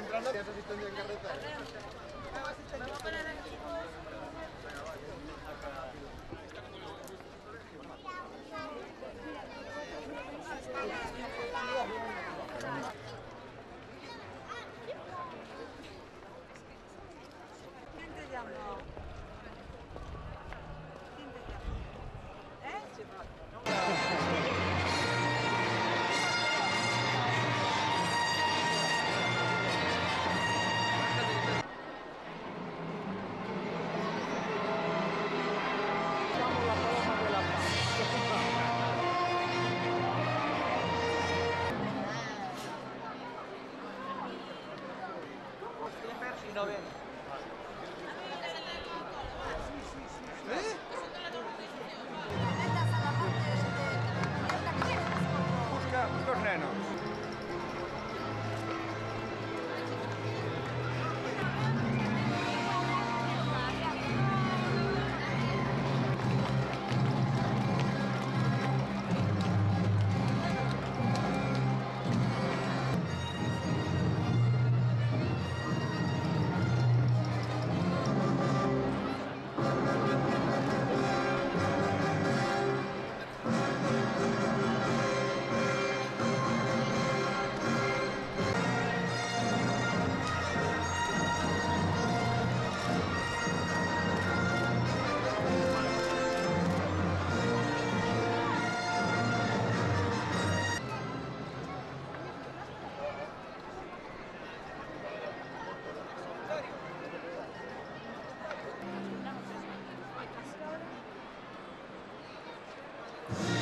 Mientras no, en a parar aquí. 19. Yeah.